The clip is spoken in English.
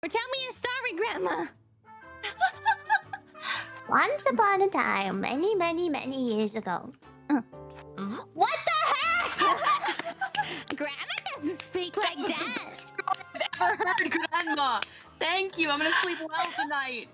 Or tell me a story, Grandma. Once upon a time, many, many, many years ago. Mm. What the heck? Grandma doesn't speak like that. I've ever heard, Grandma. Thank you. I'm gonna sleep well tonight.